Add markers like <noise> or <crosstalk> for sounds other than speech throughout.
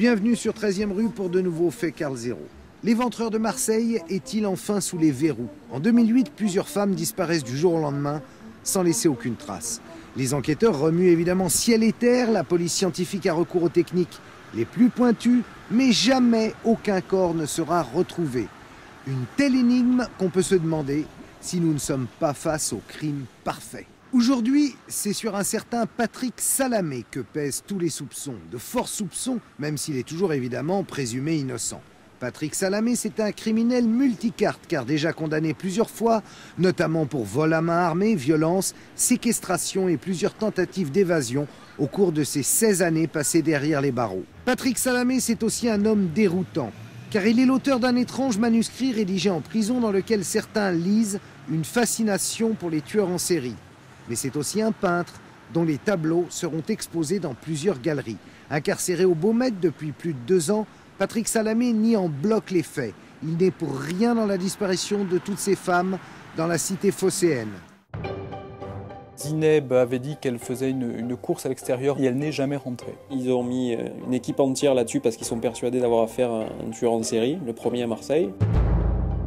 Bienvenue sur 13e rue pour de nouveaux faits Carl Zéro. L'éventreur de Marseille est-il enfin sous les verrous? En 2008, plusieurs femmes disparaissent du jour au lendemain sans laisser aucune trace. Les enquêteurs remuent évidemment ciel et terre, la police scientifique a recours aux techniques les plus pointues, mais jamais aucun corps ne sera retrouvé. Une telle énigme qu'on peut se demander si nous ne sommes pas face au crime parfait. Aujourd'hui, c'est sur un certain Patrick Salamé que pèsent tous les soupçons, de forts soupçons, même s'il est toujours évidemment présumé innocent. Patrick Salamé, c'est un criminel multicarte, car déjà condamné plusieurs fois, notamment pour vol à main armée, violence, séquestration et plusieurs tentatives d'évasion au cours de ses 16 années passées derrière les barreaux. Patrick Salamé, c'est aussi un homme déroutant, car il est l'auteur d'un étrange manuscrit rédigé en prison dans lequel certains lisent une fascination pour les tueurs en série. Mais c'est aussi un peintre dont les tableaux seront exposés dans plusieurs galeries. Incarcéré au Beaumet depuis plus de deux ans, Patrick Salamé nie en bloc les faits. Il n'est pour rien dans la disparition de toutes ces femmes dans la cité phocéenne. Zineb avait dit qu'elle faisait une, course à l'extérieur et elle n'est jamais rentrée. Ils ont mis euh, une équipe entière là-dessus parce qu'ils sont persuadés d'avoir affaire à un tueur en série, le premier à Marseille.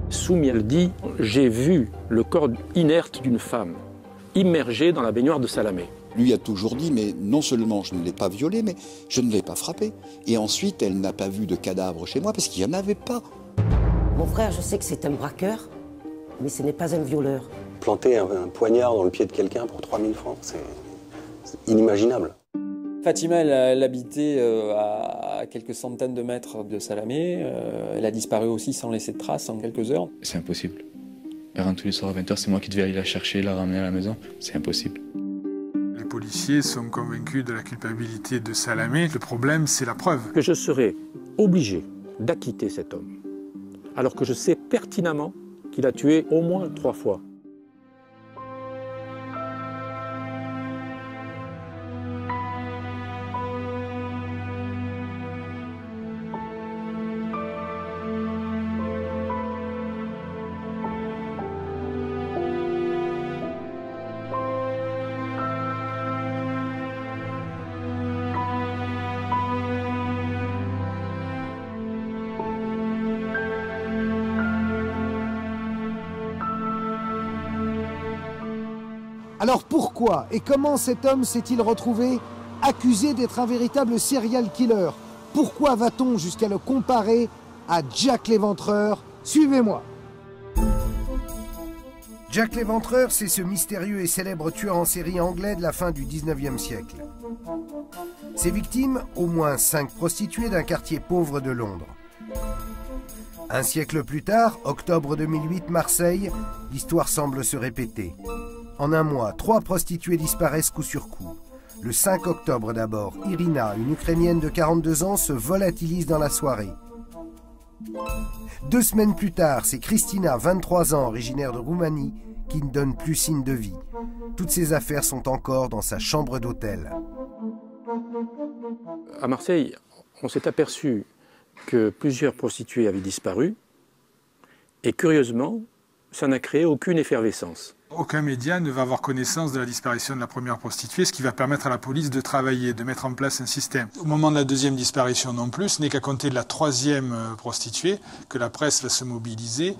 Soumiel dit J'ai vu le corps inerte d'une femme immergée dans la baignoire de Salamé. Lui a toujours dit, mais non seulement je ne l'ai pas violée, mais je ne l'ai pas frappée. Et ensuite, elle n'a pas vu de cadavre chez moi parce qu'il n'y en avait pas. Mon frère, je sais que c'est un braqueur, mais ce n'est pas un violeur. Planter un, poignard dans le pied de quelqu'un pour 3000 francs, c'est inimaginable. Fatima, elle, habitait euh, à quelques centaines de mètres de Salamé. Euh, elle a disparu aussi sans laisser de traces en quelques heures. C'est impossible. Elle rentre tous les soirs à 20h, c'est moi qui devais aller la chercher, la ramener à la maison. C'est impossible policiers sont convaincus de la culpabilité de Salamé. Le problème, c'est la preuve. Que je serai obligé d'acquitter cet homme, alors que je sais pertinemment qu'il a tué au moins trois fois. Alors pourquoi et comment cet homme s'est-il retrouvé accusé d'être un véritable serial killer? Pourquoi va-t-on jusqu'à le comparer à Jack l'Éventreur? Suivez-moi Jack l'Éventreur, c'est ce mystérieux et célèbre tueur en série anglais de la fin du 19e siècle. Ses victimes, au moins cinq prostituées d'un quartier pauvre de Londres. Un siècle plus tard, octobre 2008, Marseille, l'histoire semble se répéter. En un mois, trois prostituées disparaissent coup sur coup. Le 5 octobre d'abord, Irina, une Ukrainienne de 42 ans, se volatilise dans la soirée. Deux semaines plus tard, c'est Christina, 23 ans, originaire de Roumanie, qui ne donne plus signe de vie. Toutes ces affaires sont encore dans sa chambre d'hôtel. À Marseille, on s'est aperçu que plusieurs prostituées avaient disparu, et curieusement, ça n'a créé aucune effervescence. Aucun média ne va avoir connaissance de la disparition de la première prostituée, ce qui va permettre à la police de travailler, de mettre en place un système. Au moment de la deuxième disparition non plus, ce n'est qu'à compter de la troisième euh, prostituée que la presse va se mobiliser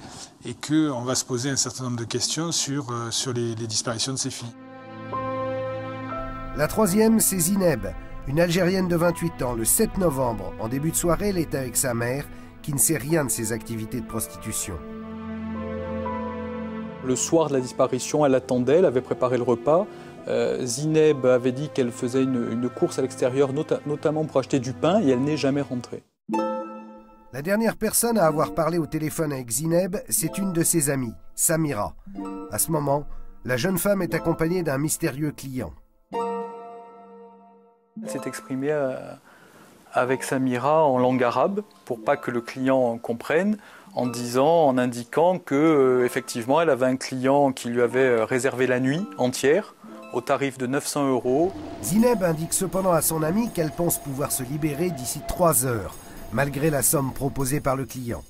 et qu'on va se poser un certain nombre de questions sur, euh, sur les, disparitions de ces filles. La troisième, c'est Zineb, une Algérienne de 28 ans. Le 7 novembre, en début de soirée, elle est avec sa mère, qui ne sait rien de ses activités de prostitution. Le soir de la disparition, elle attendait, elle avait préparé le repas. Euh, Zineb avait dit qu'elle faisait une, course à l'extérieur, notamment pour acheter du pain, et elle n'est jamais rentrée. La dernière personne à avoir parlé au téléphone avec Zineb, c'est une de ses amies, Samira. À ce moment, la jeune femme est accompagnée d'un mystérieux client. Elle s'est exprimée euh, avec Samira en langue arabe pour pas que le client comprenne en disant, en indiquant que euh, effectivement, elle avait un client qui lui avait euh, réservé la nuit entière au tarif de 900 euros. Zineb indique cependant à son ami qu'elle pense pouvoir se libérer d'ici trois heures, malgré la somme proposée par le client.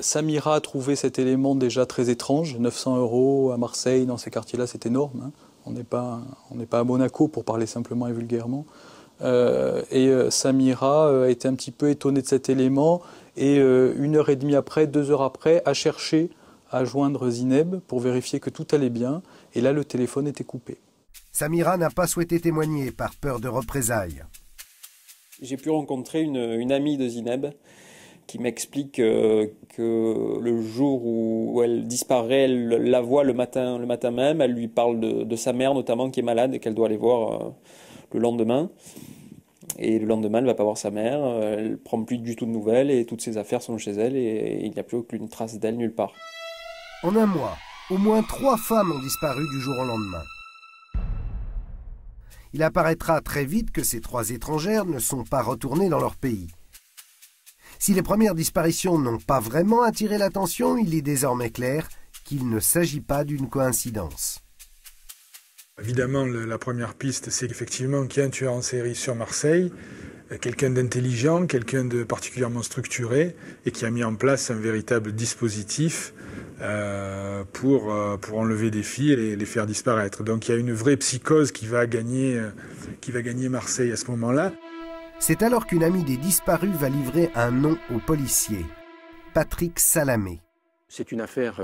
Samira a trouvé cet élément déjà très étrange. 900 euros à Marseille, dans ces quartiers-là, c'est énorme. Hein. On n'est pas, pas à Monaco pour parler simplement et vulgairement. Euh, et Samira a été un petit peu étonnée de cet élément et une heure et demie après, deux heures après, a cherché à joindre Zineb pour vérifier que tout allait bien. Et là, le téléphone était coupé. Samira n'a pas souhaité témoigner par peur de représailles. J'ai pu rencontrer une, amie de Zineb qui m'explique que le jour où elle disparaît, elle la voit le matin, le matin même. Elle lui parle de, de sa mère notamment qui est malade et qu'elle doit aller voir le lendemain. Et le lendemain, elle ne va pas voir sa mère, elle prend plus du tout de nouvelles et toutes ses affaires sont chez elle et il n'y a plus aucune trace d'elle nulle part. En un mois, au moins trois femmes ont disparu du jour au lendemain. Il apparaîtra très vite que ces trois étrangères ne sont pas retournées dans leur pays. Si les premières disparitions n'ont pas vraiment attiré l'attention, il est désormais clair qu'il ne s'agit pas d'une coïncidence. Évidemment, la première piste, c'est effectivement qu'il y a un tueur en série sur Marseille, euh, quelqu'un d'intelligent, quelqu'un de particulièrement structuré, et qui a mis en place un véritable dispositif euh, pour, euh, pour enlever des filles et les, faire disparaître. Donc il y a une vraie psychose qui va gagner, qui va gagner Marseille à ce moment-là. C'est alors qu'une amie des disparus va livrer un nom au policier, Patrick Salamé. C'est une affaire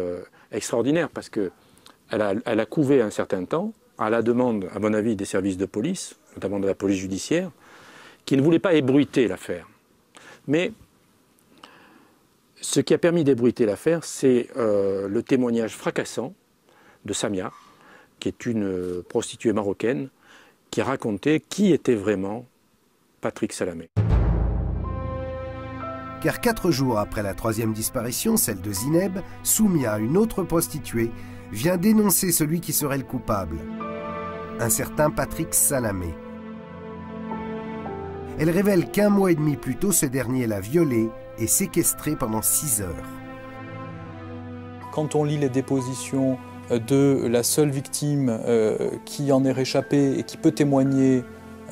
extraordinaire parce que elle a, elle a couvé un certain temps, à la demande, à mon avis, des services de police, notamment de la police judiciaire, qui ne voulaient pas ébruiter l'affaire. Mais ce qui a permis d'ébruiter l'affaire, c'est euh, le témoignage fracassant de Samia, qui est une prostituée marocaine, qui a raconté qui était vraiment Patrick Salamé. Car quatre jours après la troisième disparition, celle de Zineb, Soumia, une autre prostituée, vient dénoncer celui qui serait le coupable un certain Patrick Salamé. Elle révèle qu'un mois et demi plus tôt, ce dernier l'a violée et séquestrée pendant six heures. Quand on lit les dépositions euh, de la seule victime euh, qui en est réchappée et qui peut témoigner,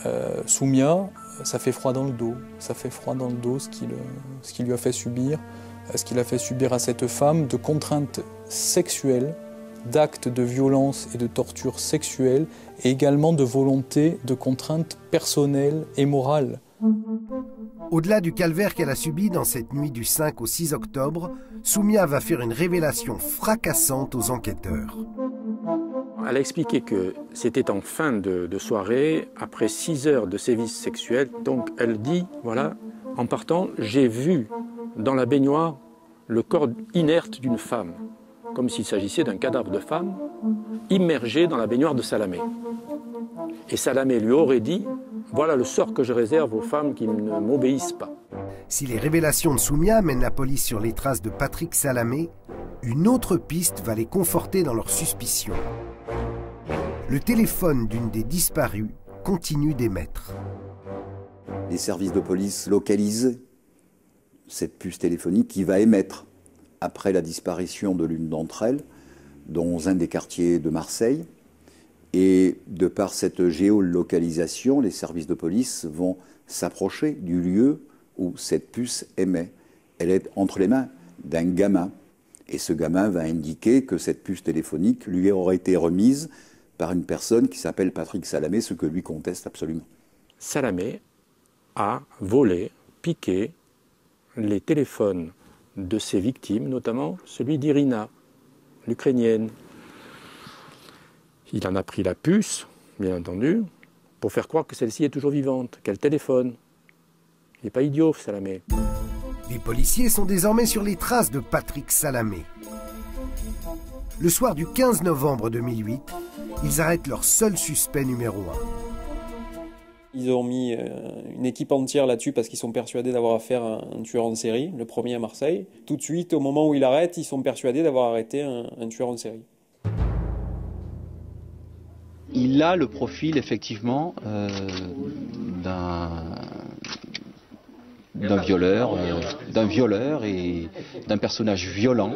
euh, Soumia, ça fait froid dans le dos. Ça fait froid dans le dos ce qui, ce qui lui a fait subir, ce qu'il a fait subir à cette femme de contraintes sexuelles d'actes de violence et de torture sexuelle et également de volonté de contraintes personnelles et morales. Au-delà du calvaire qu'elle a subi dans cette nuit du 5 au 6 octobre, Soumia va faire une révélation fracassante aux enquêteurs. Elle a expliqué que c'était en fin de, de soirée, après 6 heures de sévices sexuels. Donc elle dit, voilà, en partant, j'ai vu dans la baignoire le corps inerte d'une femme comme s'il s'agissait d'un cadavre de femme, immergé dans la baignoire de Salamé. Et Salamé lui aurait dit Voilà le sort que je réserve aux femmes qui ne m'obéissent pas. Si les révélations de Soumia mènent la police sur les traces de Patrick Salamé, une autre piste va les conforter dans leurs suspicions. Le téléphone d'une des disparues continue d'émettre. Les services de police localisent cette puce téléphonique qui va émettre après la disparition de l'une d'entre elles, dans un des quartiers de Marseille. Et de par cette géolocalisation, les services de police vont s'approcher du lieu où cette puce émet. Elle est entre les mains d'un gamin. Et ce gamin va indiquer que cette puce téléphonique lui aurait été remise par une personne qui s'appelle Patrick Salamé, ce que lui conteste absolument. Salamé a volé, piqué les téléphones de ses victimes, notamment celui d'Irina, l'Ukrainienne. Il en a pris la puce, bien entendu, pour faire croire que celle-ci est toujours vivante, qu'elle téléphone. Il n'est pas idiot, Salamé. Les policiers sont désormais sur les traces de Patrick Salamé. Le soir du 15 novembre 2008, ils arrêtent leur seul suspect numéro un. Ils ont mis euh, une équipe entière là-dessus parce qu'ils sont persuadés d'avoir affaire à un tueur en série, le premier à Marseille. Tout de suite, au moment où il arrête, ils sont persuadés d'avoir arrêté un, tueur en série. Il a le profil effectivement euh, d'un violeur, euh, d'un violeur et d'un personnage violent,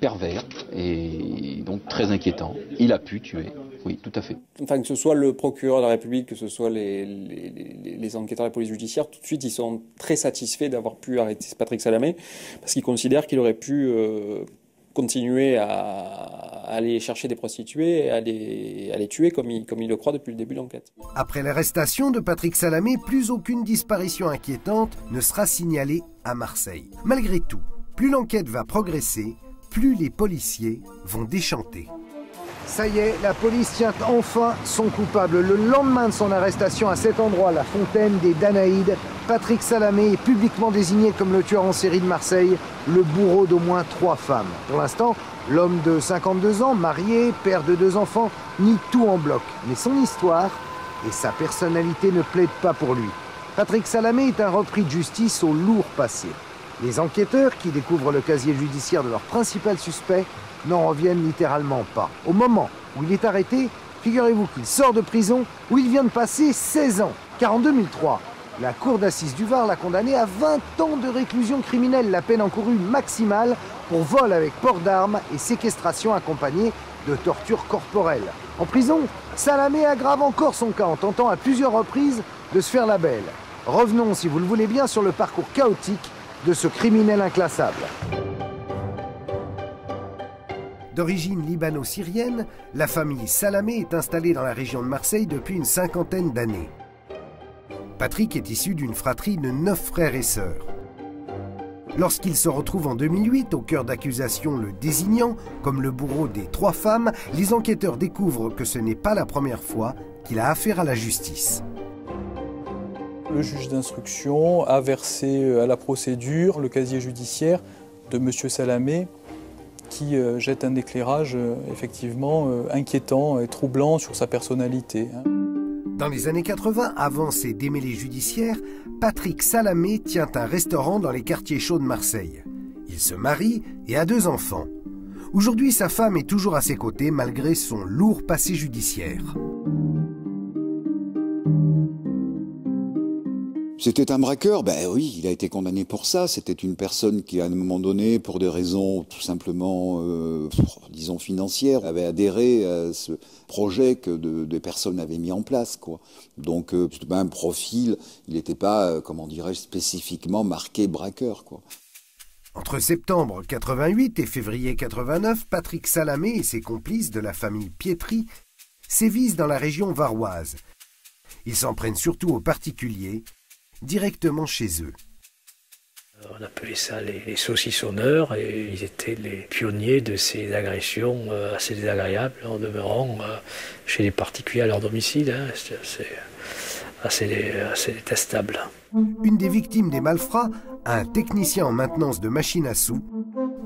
pervers et donc très inquiétant. Il a pu tuer oui, tout à fait. Enfin, que ce soit le procureur de la République, que ce soit les, les, les enquêteurs de la police judiciaire, tout de suite, ils sont très satisfaits d'avoir pu arrêter Patrick Salamé, parce qu'ils considèrent qu'il aurait pu euh, continuer à, aller chercher des prostituées et à les, à les tuer comme il, comme il le croit depuis le début de l'enquête. Après l'arrestation de Patrick Salamé, plus aucune disparition inquiétante ne sera signalée à Marseille. Malgré tout, plus l'enquête va progresser, plus les policiers vont déchanter. Ça y est, la police tient enfin son coupable. Le lendemain de son arrestation à cet endroit, la fontaine des Danaïdes, Patrick Salamé est publiquement désigné comme le tueur en série de Marseille, le bourreau d'au moins trois femmes. Pour l'instant, l'homme de 52 ans, marié, père de deux enfants, nie tout en bloc. Mais son histoire et sa personnalité ne plaident pas pour lui. Patrick Salamé est un repris de justice au lourd passé. Les enquêteurs qui découvrent le casier judiciaire de leur principal suspect n'en reviennent littéralement pas. Au moment où il est arrêté, figurez-vous qu'il sort de prison où il vient de passer 16 ans. Car en 2003, la cour d'assises du Var l'a condamné à 20 ans de réclusion criminelle, la peine encourue maximale pour vol avec port d'armes et séquestration accompagnée de torture corporelle. En prison, Salamé aggrave encore son cas en tentant à plusieurs reprises de se faire la belle. Revenons, si vous le voulez bien, sur le parcours chaotique de ce criminel inclassable. D'origine libano-syrienne, la famille Salamé est installée dans la région de Marseille depuis une cinquantaine d'années. Patrick est issu d'une fratrie de neuf frères et sœurs. Lorsqu'il se retrouve en 2008 au cœur d'accusations le désignant comme le bourreau des trois femmes, les enquêteurs découvrent que ce n'est pas la première fois qu'il a affaire à la justice. Le juge d'instruction a versé à la procédure le casier judiciaire de M. Salamé qui euh, jette un éclairage euh, effectivement euh, inquiétant et troublant sur sa personnalité. Hein. Dans les années 80, avant ses démêlés judiciaires, Patrick Salamé tient un restaurant dans les quartiers chauds de Marseille. Il se marie et a deux enfants. Aujourd'hui, sa femme est toujours à ses côtés malgré son lourd passé judiciaire. C'était un braqueur? Ben oui, il a été condamné pour ça. C'était une personne qui, à un moment donné, pour des raisons tout simplement, euh, disons, financières, avait adhéré à ce projet que des personnes avaient mis en place. Quoi. Donc, euh, un profil, il n'était pas, euh, comment dirais-je, spécifiquement marqué braqueur. Entre septembre 88 et février 89, Patrick Salamé et ses complices de la famille Pietri sévissent dans la région varoise. Ils s'en prennent surtout aux particuliers directement chez eux. On appelait ça les, saucissonneurs et ils étaient les pionniers de ces agressions euh, assez désagréables en demeurant euh, chez les particuliers à leur domicile. Hein. C'est assez, assez détestable. Une des victimes des malfrats, un technicien en maintenance de machines à sous,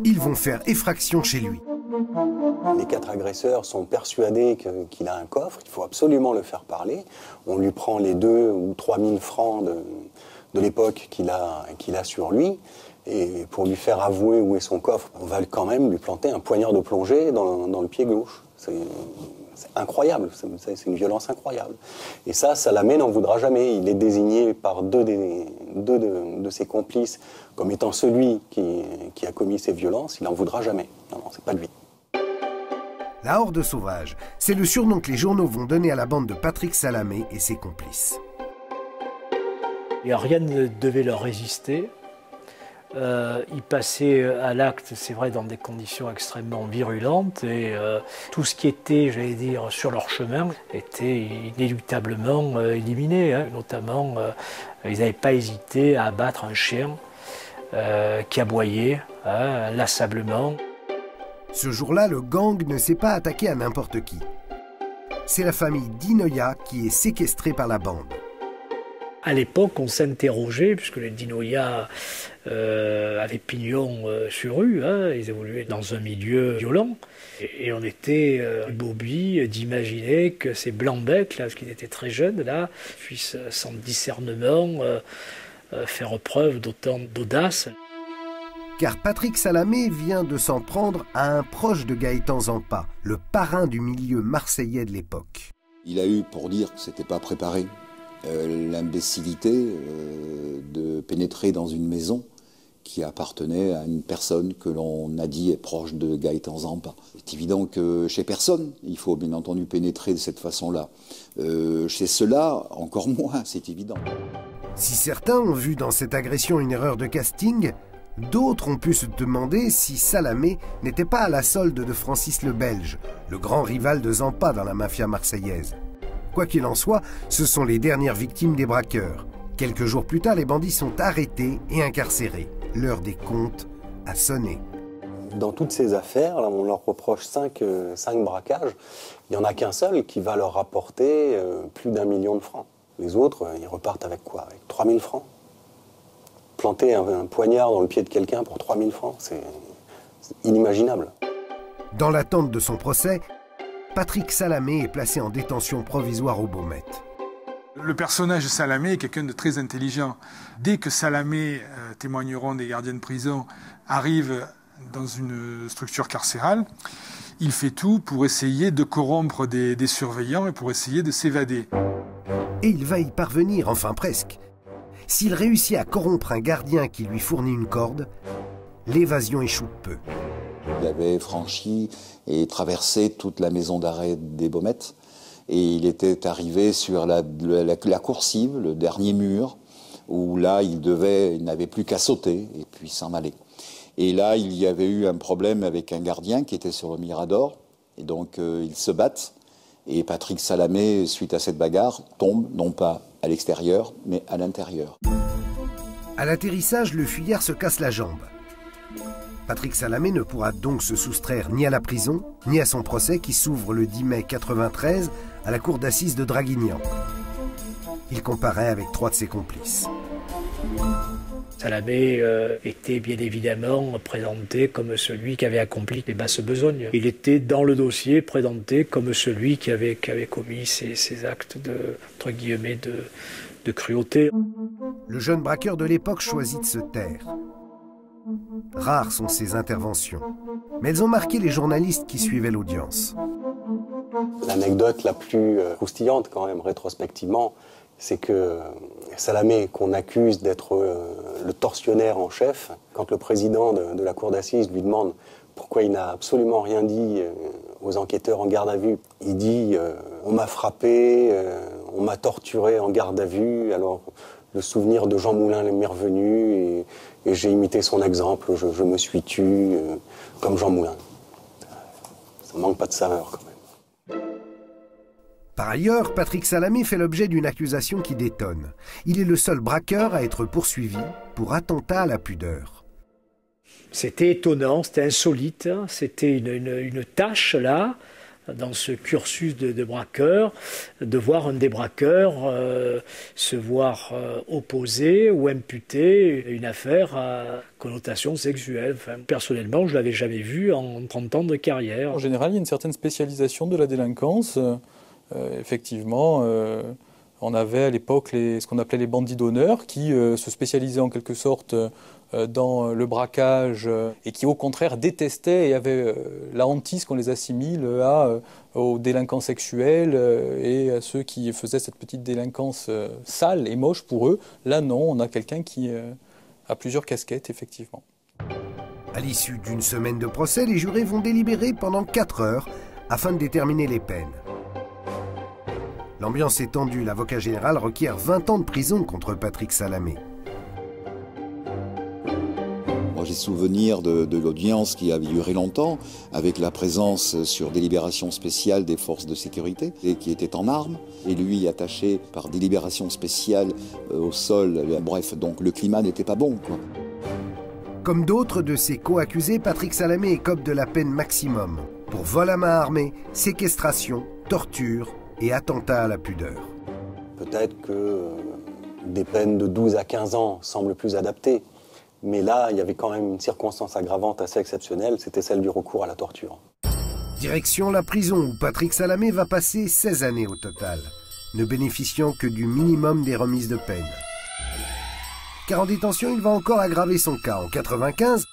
ils vont faire effraction chez lui. Les quatre agresseurs sont persuadés qu'il a un coffre, il faut absolument le faire parler. On lui prend les deux ou trois mille francs de, l'époque qu'il a, sur lui. Et pour lui faire avouer où est son coffre, on va quand même lui planter un poignard de plongée dans, le pied gauche. C'est incroyable, c'est une violence incroyable. Et ça, Salamé n'en voudra jamais. Il est désigné par deux, de, ses complices comme étant celui qui, qui a commis ces violences. Il n'en voudra jamais. Non, non, c'est pas lui. La Horde Sauvage, c'est le surnom que les journaux vont donner à la bande de Patrick Salamé et ses complices. rien ne devait leur résister. Euh, ils passaient à l'acte, c'est vrai, dans des conditions extrêmement virulentes et euh, tout ce qui était, j'allais dire, sur leur chemin était inéluctablement euh, éliminé. Hein. Notamment, ils n'avaient pas hésité à abattre un chien qui aboyait hein, inlassablement. Ce jour-là, le gang ne s'est pas attaqué à n'importe qui. C'est la famille Dinoya qui est séquestrée par la bande. À l'époque, on s'interrogeait, puisque les Dinoya euh, avaient pignon euh, sur rue, hein, ils évoluaient dans un milieu violent, et, on était euh, d'imaginer que ces blancs-becs, là, parce qu'ils étaient très jeunes, là, puissent, sans discernement, euh, faire preuve d'autant d'audace car Patrick Salamé vient de s'en prendre à un proche de Gaëtan Zampa, le parrain du milieu marseillais de l'époque. Il a eu, pour dire que c'était pas préparé, euh, l'imbécilité euh, de pénétrer dans une maison qui appartenait à une personne que l'on a dit est proche de Gaëtan Zampa. C'est évident que chez personne, il faut bien entendu pénétrer de cette façon-là. Euh, chez ceux-là, encore <laughs> moins, c'est évident. Si certains ont vu dans cette agression une erreur de casting, d'autres ont pu se demander si Salamé n'était pas à la solde de Francis le Belge, le grand rival de Zampa dans la mafia marseillaise. Quoi qu'il en soit, ce sont les dernières victimes des braqueurs. Quelques jours plus tard, les bandits sont arrêtés et incarcérés. L'heure des comptes a sonné. Dans toutes ces affaires, on leur reproche 5 braquages. Il n'y en a qu'un seul qui va leur rapporter euh, plus d'un million de francs. Les autres, euh, ils repartent avec quoi? Avec 3000 francs? Planter un, poignard dans le pied de quelqu'un pour 3000 francs, c'est inimaginable. Dans l'attente de son procès, Patrick Salamé est placé en détention provisoire au Baumette. Le personnage de Salamé est quelqu'un de très intelligent. Dès que Salamé, euh, témoigneront des gardiens de prison, arrive dans une structure carcérale, il fait tout pour essayer de corrompre des, des surveillants et pour essayer de s'évader. Et il va y parvenir, enfin presque. S'il réussit à corrompre un gardien qui lui fournit une corde, l'évasion échoue peu. Il avait franchi et traversé toute la maison d'arrêt des Baumettes et il était arrivé sur la, coursive, le dernier mur, où là il devait, n'avait plus qu'à sauter et puis s'en aller. Et là il y avait eu un problème avec un gardien qui était sur le Mirador et donc euh, ils se battent et Patrick Salamé, suite à cette bagarre, tombe non pas à l'extérieur mais à l'intérieur. À l'atterrissage, le fuyard se casse la jambe. Patrick Salamé ne pourra donc se soustraire ni à la prison, ni à son procès qui s'ouvre le 10 mai 93 à la cour d'assises de Draguignan. Il comparait avec trois de ses complices. Salamé euh, était bien évidemment présenté comme celui qui avait accompli les basses besognes. Il était dans le dossier présenté comme celui qui avait, commis ces, actes de, entre guillemets, de, de cruauté. Le jeune braqueur de l'époque choisit de se taire. Rares sont ses interventions, mais elles ont marqué les journalistes qui suivaient l'audience. L'anecdote la plus euh, croustillante quand même rétrospectivement, c'est que Salamé, qu'on accuse d'être euh, le tortionnaire en chef, quand le président de, la cour d'assises lui demande pourquoi il n'a absolument rien dit euh, aux enquêteurs en garde à vue, il dit on m'a frappé, on m'a torturé en garde à vue, alors le souvenir de Jean Moulin m'est revenu et, j'ai imité son exemple, je, me suis tu comme Jean Moulin. Ça manque pas de saveur quand même. Par ailleurs, Patrick Salamé fait l'objet d'une accusation qui détonne. Il est le seul braqueur à être poursuivi pour attentat à la pudeur. C'était étonnant, c'était insolite, hein. c'était une, tâche là, dans ce cursus de, braqueur, de voir un des braqueurs euh, se voir euh, opposé ou imputer une affaire à connotation sexuelle. personnellement, je ne l'avais jamais vu en 30 ans de carrière. En général, il y a une certaine spécialisation de la délinquance. Euh, effectivement, euh, on avait à l'époque ce qu'on appelait les bandits d'honneur qui euh, se spécialisaient en quelque sorte dans le braquage et qui au contraire détestaient et avaient la hantise qu'on les assimile aux délinquants sexuels et à ceux qui faisaient cette petite délinquance sale et moche pour eux. Là non, on a quelqu'un qui a plusieurs casquettes effectivement. À l'issue d'une semaine de procès, les jurés vont délibérer pendant 4 heures afin de déterminer les peines. L'ambiance est tendue, l'avocat général requiert 20 ans de prison contre Patrick Salamé. Moi, j'ai souvenir de, l'audience qui a duré longtemps, avec la présence sur délibération spéciale des forces de sécurité, et qui étaient en armes, et lui attaché par délibération spéciale euh, au sol. Bref, donc le climat n'était pas bon. Comme d'autres de ses co-accusés, Patrick Salamé écope de la peine maximum pour vol à main armée, séquestration, torture et attentat à la pudeur. Peut-être que euh, des peines de 12 à 15 ans semblent plus adaptées, mais là, il y avait quand même une circonstance aggravante assez exceptionnelle, c'était celle du recours à la torture. Direction la prison où Patrick Salamé va passer 16 années au total, ne bénéficiant que du minimum des remises de peine. Car en détention, il va encore aggraver son cas. En 95,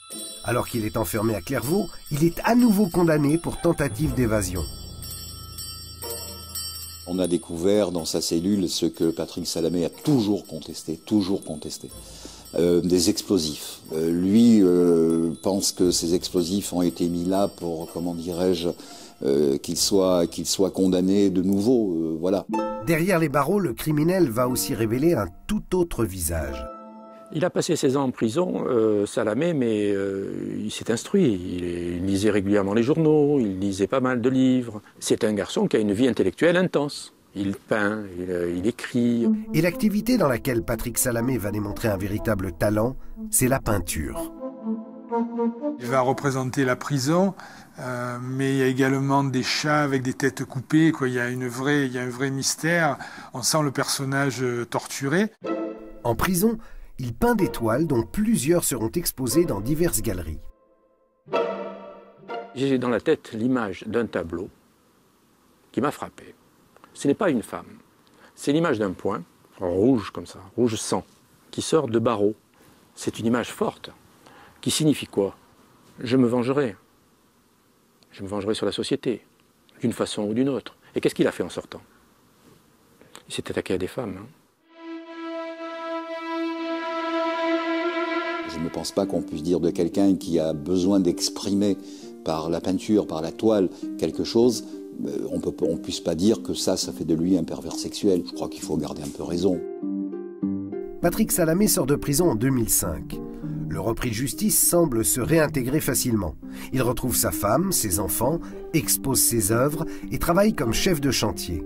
alors qu'il est enfermé à Clairvaux, il est à nouveau condamné pour tentative d'évasion. On a découvert dans sa cellule ce que Patrick Salamé a toujours contesté, toujours contesté. euh, des explosifs. Euh, lui euh, pense que ces explosifs ont été mis là pour, comment dirais-je, qu'il soit, qu'il soit condamné de nouveau. voilà. Derrière les barreaux, le criminel va aussi révéler un tout autre visage. Il a passé 16 ans en prison, Salamé, mais il s'est instruit. Il, il, lisait régulièrement les journaux, il lisait pas mal de livres. C'est un garçon qui a une vie intellectuelle intense. Il peint, euh, il, écrit. Et l'activité dans laquelle Patrick Salamé va démontrer un véritable talent, c'est la peinture. Il va représenter la prison, euh, mais il y a également des chats avec des têtes coupées. Quoi. Il, y a une vraie, il y a un vrai mystère. On sent le personnage euh, torturé. En prison, il peint des toiles dont plusieurs seront exposées dans diverses galeries. J'ai dans la tête l'image d'un tableau qui m'a frappé ce n'est pas une femme. C'est l'image d'un point, rouge comme ça, rouge sang, qui sort de barreaux. C'est une image forte, qui signifie quoi? Je me vengerai. Je me vengerai sur la société, d'une façon ou d'une autre. Et qu'est-ce qu'il a fait en sortant? Il s'est attaqué à des femmes. Hein. Je ne pense pas qu'on puisse dire de quelqu'un qui a besoin d'exprimer par la peinture, par la toile, quelque chose, euh, on ne puisse pas dire que ça, ça fait de lui un pervers sexuel. Je crois qu'il faut garder un peu raison. Patrick Salamé sort de prison en 2005. Le repris de justice semble se réintégrer facilement. Il retrouve sa femme, ses enfants, expose ses œuvres et travaille comme chef de chantier.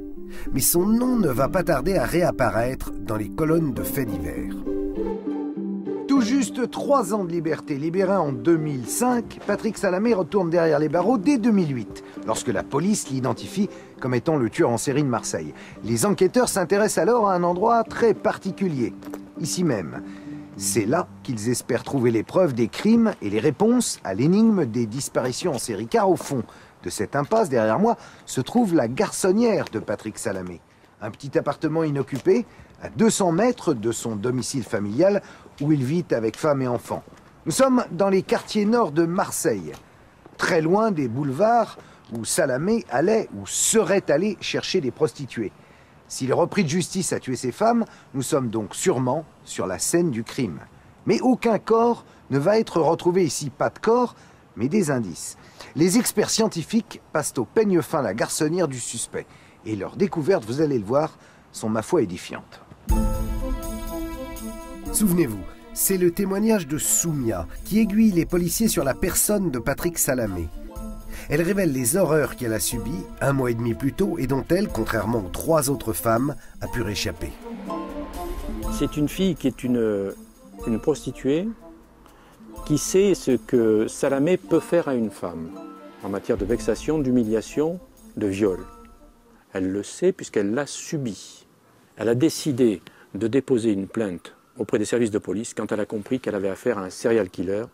Mais son nom ne va pas tarder à réapparaître dans les colonnes de faits divers. Juste trois ans de liberté. Libéré en 2005, Patrick Salamé retourne derrière les barreaux dès 2008, lorsque la police l'identifie comme étant le tueur en série de Marseille. Les enquêteurs s'intéressent alors à un endroit très particulier, ici même. C'est là qu'ils espèrent trouver les preuves des crimes et les réponses à l'énigme des disparitions en série, car au fond de cette impasse derrière moi se trouve la garçonnière de Patrick Salamé. Un petit appartement inoccupé, à 200 mètres de son domicile familial, où il vit avec femme et enfants. Nous sommes dans les quartiers nord de Marseille, très loin des boulevards où Salamé allait ou serait allé chercher des prostituées. S'il est repris de justice à tuer ses femmes, nous sommes donc sûrement sur la scène du crime. Mais aucun corps ne va être retrouvé ici, pas de corps, mais des indices. Les experts scientifiques passent au peigne fin la garçonnière du suspect, et leurs découvertes, vous allez le voir, sont ma foi édifiantes. Souvenez-vous, c'est le témoignage de Soumia qui aiguille les policiers sur la personne de Patrick Salamé. Elle révèle les horreurs qu'elle a subies un mois et demi plus tôt et dont elle, contrairement aux trois autres femmes, a pu réchapper. C'est une fille qui est une, une prostituée qui sait ce que Salamé peut faire à une femme en matière de vexation, d'humiliation, de viol. Elle le sait puisqu'elle l'a subi. Elle a décidé de déposer une plainte auprès des services de police quand elle a compris qu'elle avait affaire à un serial killer,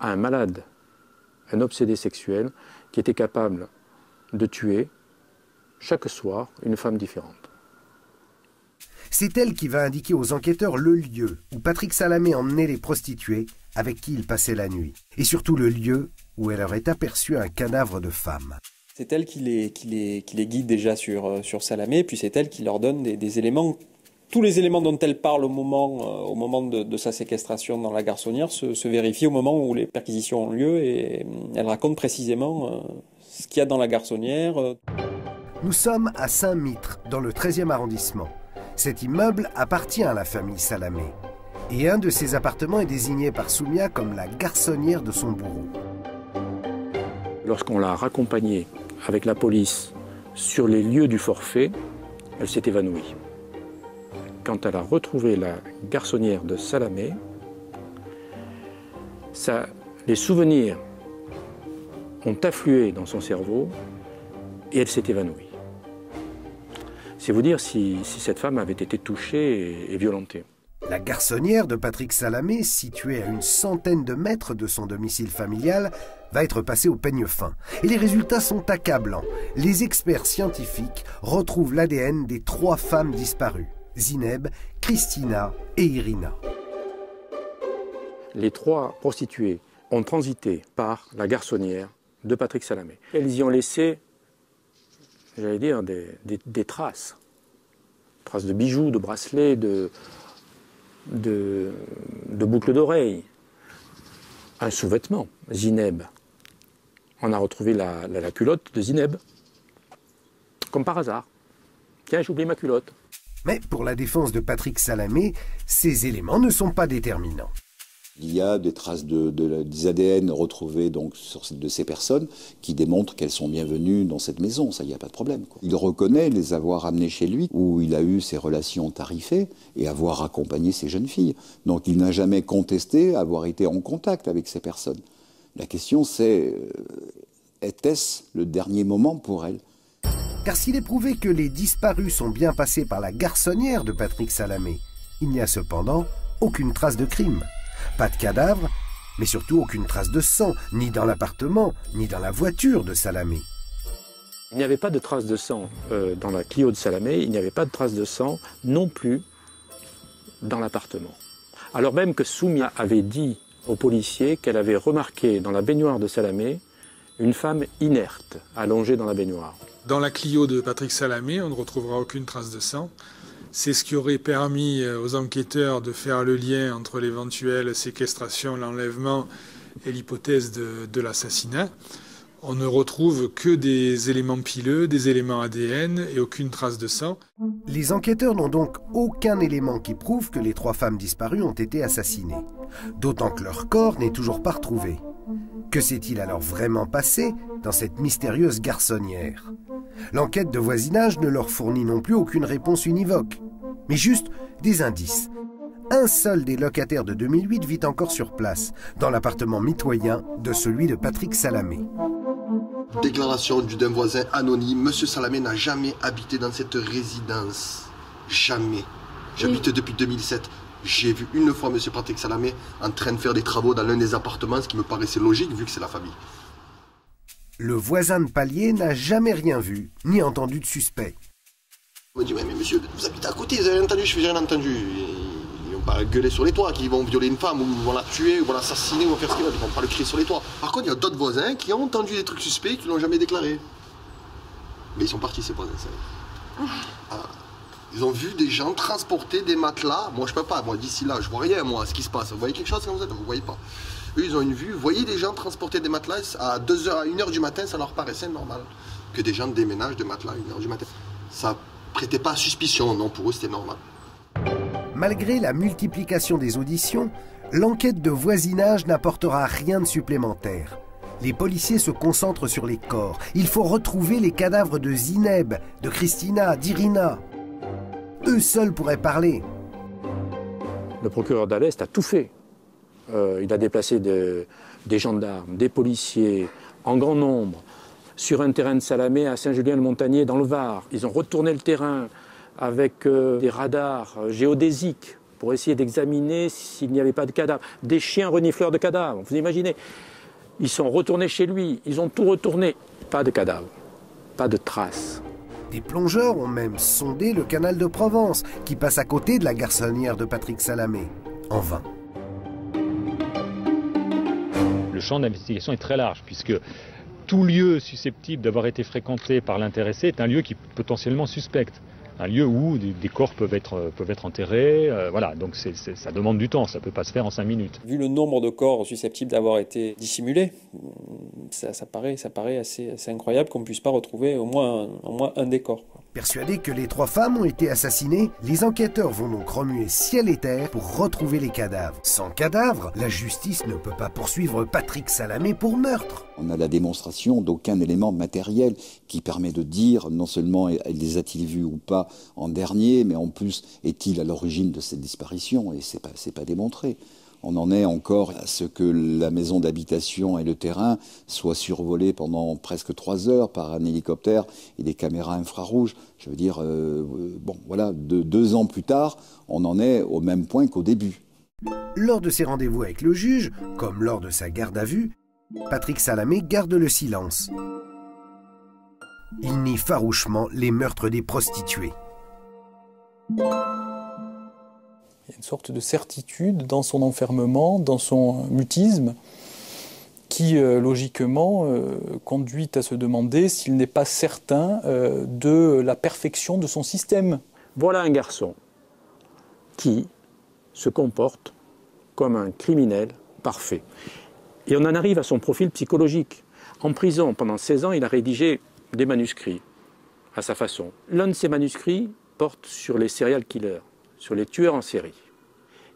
à un malade, un obsédé sexuel qui était capable de tuer chaque soir une femme différente. C'est elle qui va indiquer aux enquêteurs le lieu où Patrick Salamé emmenait les prostituées avec qui il passait la nuit, et surtout le lieu où elle aurait aperçu un cadavre de femme. C'est elle qui les, qui, les, qui les, guide déjà sur, euh, sur Salamé, puis c'est elle qui leur donne des, des éléments tous les éléments dont elle parle au moment, euh, au moment de, sa séquestration dans la garçonnière se, vérifient au moment où les perquisitions ont lieu et euh, elle raconte précisément euh, ce qu'il y a dans la garçonnière. Nous sommes à Saint-Mitre, dans le 13e arrondissement. Cet immeuble appartient à la famille Salamé. Et un de ses appartements est désigné par Soumia comme la garçonnière de son bourreau. Lorsqu'on l'a raccompagnée avec la police sur les lieux du forfait, elle s'est évanouie quand elle a retrouvé la garçonnière de Salamé, les souvenirs ont afflué dans son cerveau et elle s'est évanouie. C'est vous dire si, cette femme avait été touchée et, violentée. La garçonnière de Patrick Salamé, située à une centaine de mètres de son domicile familial, va être passée au peigne fin. Et les résultats sont accablants. Les experts scientifiques retrouvent l'ADN des trois femmes disparues. Zineb, Christina et Irina. Les trois prostituées ont transité par la garçonnière de Patrick Salamé. Elles y ont laissé, j'allais dire, des, traces. Traces de bijoux, de bracelets, de, de, boucles d'oreilles, un sous-vêtement, Zineb. On a retrouvé la, la culotte de Zineb, comme par hasard. Tiens, j'ai oublié ma culotte. Mais pour la défense de Patrick Salamé, ces éléments ne sont pas déterminants. Il y a des traces de, des ADN retrouvées donc sur, de ces personnes qui démontrent qu'elles sont bienvenues dans cette maison. Ça, il n'y a pas de problème. Il reconnaît les avoir amenées chez lui, où il a eu ses relations tarifées et avoir accompagné ces jeunes filles. Donc, il n'a jamais contesté avoir été en contact avec ces personnes. La question, c'est euh, était-ce le dernier moment pour elles car s'il est prouvé que les disparus sont bien passés par la garçonnière de Patrick Salamé, il n'y a cependant aucune trace de crime. Pas de cadavre, mais surtout aucune trace de sang, ni dans l'appartement, ni dans la voiture de Salamé. Il n'y avait pas de trace de sang euh, dans la Clio de Salamé, il n'y avait pas de trace de sang non plus dans l'appartement. Alors même que Soumia avait dit aux policiers qu'elle avait remarqué dans la baignoire de Salamé une femme inerte, allongée dans la baignoire. Dans la Clio de Patrick Salamé, on ne retrouvera aucune trace de sang. C'est ce qui aurait permis euh, aux enquêteurs de faire le lien entre l'éventuelle séquestration, l'enlèvement et l'hypothèse de, l'assassinat. On ne retrouve que des éléments pileux, des éléments ADN et aucune trace de sang. Les enquêteurs n'ont donc aucun élément qui prouve que les trois femmes disparues ont été assassinées. D'autant que leur corps n'est toujours pas retrouvé. Que s'est-il alors vraiment passé dans cette mystérieuse garçonnière? L'enquête de voisinage ne leur fournit non plus aucune réponse univoque, mais juste des indices. Un seul des locataires de 2008 vit encore sur place, dans l'appartement mitoyen de celui de Patrick Salamé. Déclaration d'un voisin anonyme, Monsieur Salamé n'a jamais habité dans cette résidence. Jamais. J'habite depuis 2007. J'ai vu une fois M. Patrick Salamé en train de faire des travaux dans l'un des appartements, ce qui me paraissait logique vu que c'est la famille. Le voisin de palier n'a jamais rien vu, ni entendu de suspect. On me dit, mais monsieur, vous habitez à côté, vous avez entendu Je fais, rien entendu. Gueuler sur les toits, qu'ils vont violer une femme, ou vont la tuer, ou vont l'assassiner, ou vont faire ce qu'ils veulent. Ils vont pas le crier sur les toits. Par contre, il y a d'autres voisins qui ont entendu des trucs suspects qui l'ont jamais déclaré. Mais ils sont partis, ces voisins, ça. Ah. Ils ont vu des gens transporter des matelas. Moi, je peux pas. Moi, d'ici là, je vois rien, moi, ce qui se passe. Vous voyez quelque chose quand vous êtes Vous voyez pas. Eux, ils ont une vue. Vous voyez des gens transporter des matelas à 2h, à 1h du matin, ça leur paraissait normal. Que des gens déménagent de matelas à 1h du matin. Ça prêtait pas à suspicion. Non, pour eux, c'était normal. Malgré la multiplication des auditions, l'enquête de voisinage n'apportera rien de supplémentaire. Les policiers se concentrent sur les corps. Il faut retrouver les cadavres de Zineb, de Christina, d'Irina. Eux seuls pourraient parler. Le procureur d'Alest a tout fait. Euh, il a déplacé des gendarmes, des policiers, en grand nombre, sur un terrain de Salamé à Saint-Julien-le-Montagnier, dans le Var. Ils ont retourné le terrain avec euh, des radars euh, géodésiques pour essayer d'examiner s'il n'y avait pas de cadavres. Des chiens renifleurs de cadavres, vous imaginez Ils sont retournés chez lui, ils ont tout retourné. Pas de cadavres, pas de traces. Des plongeurs ont même sondé le canal de Provence, qui passe à côté de la garçonnière de Patrick Salamé. En vain. Le champ d'investigation est très large, puisque tout lieu susceptible d'avoir été fréquenté par l'intéressé est un lieu qui est potentiellement suspecte un lieu où des, corps peuvent être, être enterrés. Euh, voilà, donc ça demande du temps, ça ne peut pas se faire en cinq minutes. Vu le nombre de corps susceptibles d'avoir été dissimulés, ça, paraît, ça paraît assez, incroyable qu'on ne puisse pas retrouver au moins, au moins un des corps. Persuadés que les trois femmes ont été assassinées, les enquêteurs vont donc remuer ciel et terre pour retrouver les cadavres. Sans cadavres, la justice ne peut pas poursuivre Patrick Salamé pour meurtre. On a la démonstration d'aucun élément matériel qui permet de dire non seulement les a-t-il vus ou pas en dernier, mais en plus est-il à l'origine de cette disparition et c'est pas pas démontré. On en est encore à ce que la maison d'habitation et le terrain soient survolés pendant presque trois heures par un hélicoptère et des caméras infrarouges. Je veux dire, euh, bon, voilà, deux ans plus tard, on en est au même point qu'au début. Lors de ses rendez-vous avec le juge, comme lors de sa garde à vue, Patrick Salamé garde le silence. Il nie farouchement les meurtres des prostituées. Une sorte de certitude dans son enfermement, dans son mutisme, qui euh, logiquement euh, conduit à se demander s'il n'est pas certain euh, de la perfection de son système. Voilà un garçon qui, se comporte comme un criminel parfait. Et on en arrive à son profil psychologique. En prison, pendant 16 ans, il a rédigé des manuscrits à sa façon. L'un de ces manuscrits porte sur les serial killers, sur les tueurs en série.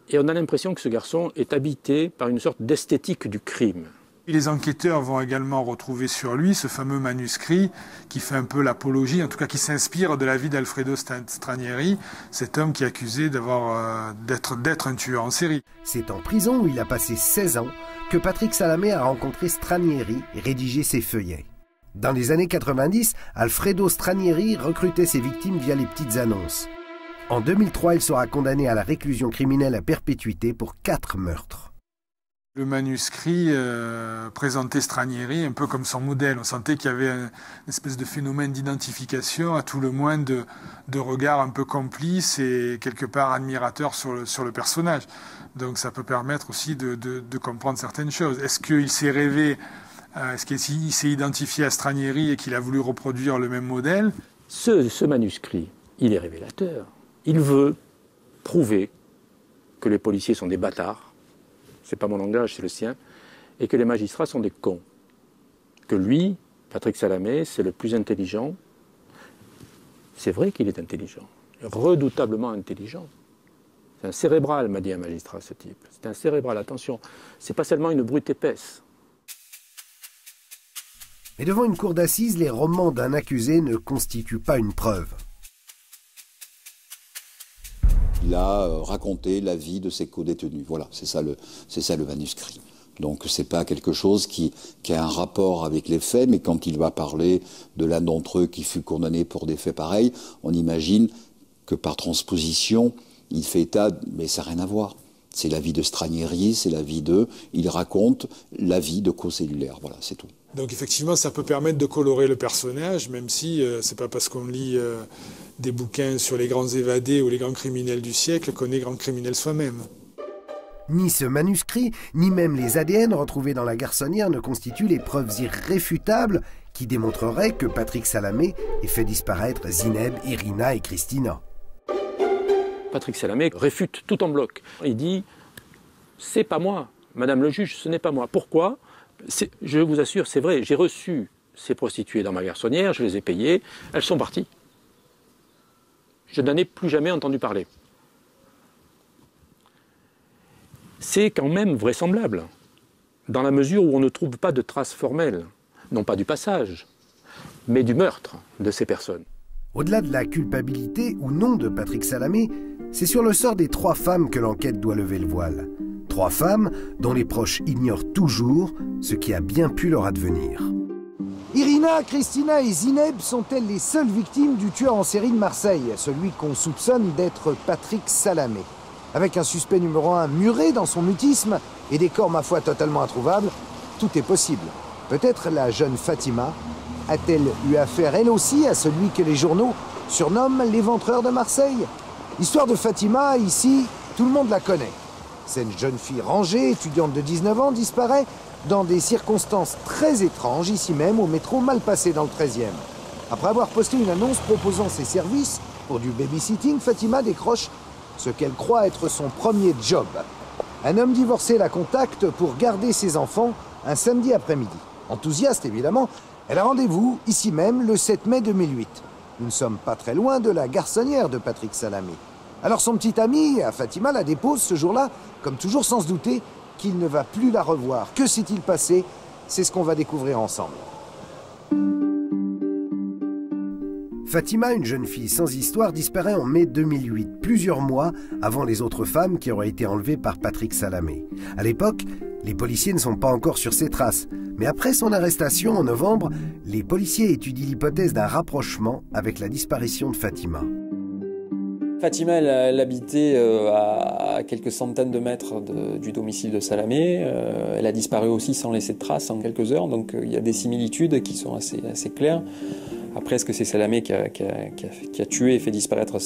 Et on a l'impression que ce garçon est habité par une sorte d'esthétique du crime. les enquêteurs vont également retrouver sur lui ce fameux manuscrit qui fait un peu l'apologie, en tout cas qui s'inspire de la vie d'Alfredo Stranieri, cet homme qui est accusé euh, d'être un tueur en série. C'est en prison où il a passé 16 ans que Patrick Salamé a rencontré Stranieri et rédigé ses feuillets. Dans les années 90, Alfredo Stranieri recrutait ses victimes via les petites annonces. En 2003, il sera condamné à la réclusion criminelle à perpétuité pour quatre meurtres. Le manuscrit euh, présentait Stranieri un peu comme son modèle. On sentait qu'il y avait une espèce de phénomène d'identification, à tout le moins de, de regard un peu complice et quelque part admirateur sur le, sur le personnage. Donc ça peut permettre aussi de, de comprendre certaines choses. Est-ce qu'il s'est rêvé euh, est-ce qu'il s'est identifié à Stranieri et qu'il a voulu reproduire le même modèle? Ce, manuscrit, il est révélateur. Il veut prouver que les policiers sont des bâtards, c'est pas mon langage, c'est le sien, et que les magistrats sont des cons. Que lui, Patrick Salamé, c'est le plus intelligent. C'est vrai qu'il est intelligent, redoutablement intelligent. C'est un cérébral, m'a dit un magistrat, ce type. C'est un cérébral, attention. C'est pas seulement une brute épaisse. Mais devant une cour d'assises, les romans d'un accusé ne constituent pas une preuve. Il a euh, raconté la vie de ses co-détenus. Voilà, c'est ça le, ça le manuscrit. Donc c'est pas quelque chose qui, qui, a un rapport avec les faits, mais quand il va parler de l'un d'entre eux qui fut condamné pour des faits pareils, on imagine que par transposition, il fait état, mais ça n'a rien à voir. C'est la vie de Stranieri, c'est la vie de. Il raconte la vie de co-cellulaire. Voilà, c'est tout. Donc effectivement, ça peut permettre de colorer le personnage, même si euh, c'est pas parce qu'on lit euh, des bouquins sur les grands évadés ou les grands criminels du siècle qu'on est grand criminel soi-même. Ni ce manuscrit, ni même les ADN retrouvés dans la garçonnière ne constituent les preuves irréfutables qui démontreraient que Patrick Salamé ait fait disparaître Zineb, Irina et Christina. Patrick Salamé réfute tout en bloc. Il dit C'est pas moi, Madame le juge, ce n'est pas moi. Pourquoi? Je vous assure, c'est vrai, j'ai reçu ces prostituées dans ma garçonnière, je les ai payées, elles sont parties. Je n'en ai plus jamais entendu parler. C'est quand même vraisemblable, dans la mesure où on ne trouve pas de traces formelles, non pas du passage, mais du meurtre de ces personnes. Au-delà de la culpabilité ou non de Patrick Salamé, c'est sur le sort des trois femmes que l'enquête doit lever le voile. Trois femmes dont les proches ignorent toujours ce qui a bien pu leur advenir. Irina, Christina et Zineb sont-elles les seules victimes du tueur en série de Marseille, celui qu'on soupçonne d'être Patrick Salamé? Avec un suspect numéro un muré dans son mutisme et des corps, ma foi, totalement introuvables, tout est possible. Peut-être la jeune Fatima a-t-elle eu affaire elle aussi à celui que les journaux surnomment l'éventreur de Marseille? L'histoire de Fatima, ici, tout le monde la connaît. Cette jeune fille rangée, étudiante de 19 ans, disparaît dans des circonstances très étranges, ici même, au métro mal passé dans le 13e. Après avoir posté une annonce proposant ses services pour du babysitting, Fatima décroche ce qu'elle croit être son premier job. Un homme divorcé la contacte pour garder ses enfants un samedi après-midi. Enthousiaste évidemment, elle a rendez-vous ici même le 7 mai 2008. Nous ne sommes pas très loin de la garçonnière de Patrick Salamé. Alors son petit ami, Fatima, la dépose ce jour-là, comme toujours sans se douter qu'il ne va plus la revoir. Que s'est-il passé? C'est ce qu'on va découvrir ensemble. Fatima, une jeune fille sans histoire, disparaît en mai 2008, plusieurs mois avant les autres femmes qui auraient été enlevées par Patrick Salamé. À l'époque, les policiers ne sont pas encore sur ses traces, mais après son arrestation en novembre, les policiers étudient l'hypothèse d'un rapprochement avec la disparition de Fatima. Fatima, elle, habitait euh, à quelques centaines de mètres du domicile de Salamé. Euh, elle a disparu aussi sans laisser de traces en quelques heures, donc euh, il y a des similitudes qui sont assez, claires. Après, est-ce que c'est Salamé qui a, tué et fait disparaître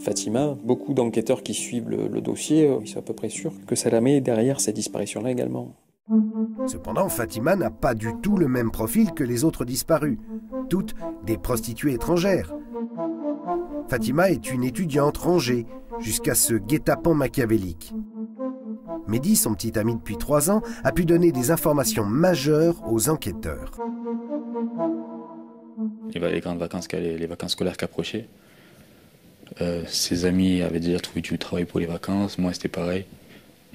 Fatima? Beaucoup d'enquêteurs qui suivent le, dossier, ils sont à peu près sûrs que Salamé est derrière ces disparitions-là également. Cependant, Fatima n'a pas du tout le même profil que les autres disparus, toutes des prostituées étrangères. Fatima est une étudiante rangée, jusqu'à ce guet-apens machiavélique. Mehdi, son petit ami depuis trois ans, a pu donner des informations majeures aux enquêteurs. Les grandes vacances, les vacances scolaires qui approchaient, euh, ses amis avaient déjà trouvé du travail pour les vacances, moi c'était pareil.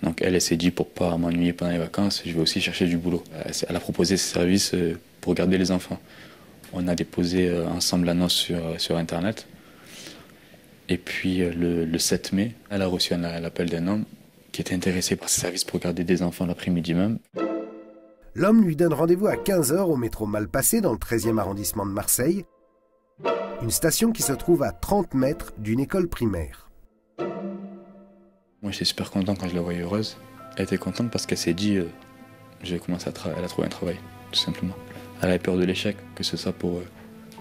Donc elle, s'est dit pour pas m'ennuyer pendant les vacances, je vais aussi chercher du boulot. Elle a proposé ses services euh, pour garder les enfants. On a déposé euh, ensemble l'annonce sur, sur Internet. Et puis le, 7 mai, elle a reçu l'appel d'un homme qui était intéressé par ses services pour garder des enfants l'après-midi même. L'homme lui donne rendez-vous à 15h au métro Malpassé dans le 13e arrondissement de Marseille une station qui se trouve à 30 mètres d'une école primaire. Moi j'étais super content quand je la voyais heureuse. Elle était contente parce qu'elle s'est dit, euh, j'ai commencé à elle a trouvé un travail, tout simplement. Elle avait peur de l'échec, que ce soit pour, euh,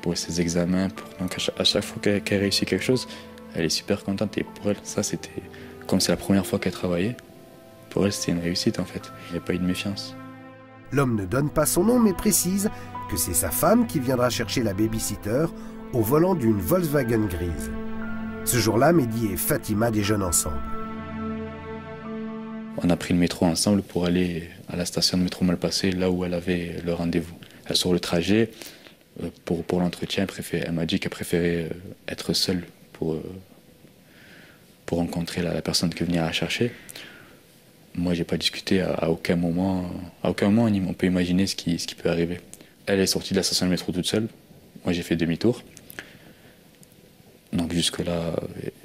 pour ses examens. Donc à chaque, fois qu'elle réussit quelque chose, elle est super contente. Et pour elle, ça c'était, comme c'est la première fois qu'elle travaillait, pour elle c'était une réussite en fait. Il n'y a pas eu de méfiance. L'homme ne donne pas son nom mais précise que c'est sa femme qui viendra chercher la babysitter au volant d'une Volkswagen grise. Ce jour-là, Mehdi et Fatima déjeunent ensemble. On a pris le métro ensemble pour aller à la station de métro Malpassé, là où elle avait le rendez-vous. Sur le trajet, euh, pour, pour l'entretien, elle, m'a dit qu'elle préférait euh, être seule pour, euh, pour rencontrer la, personne qui venait la chercher. Moi, j'ai pas discuté à, aucun moment. À aucun moment, on peut imaginer ce qui, ce qui peut arriver. Elle est sortie de la station de métro toute seule. Moi, j'ai fait demi-tour. Donc jusque-là,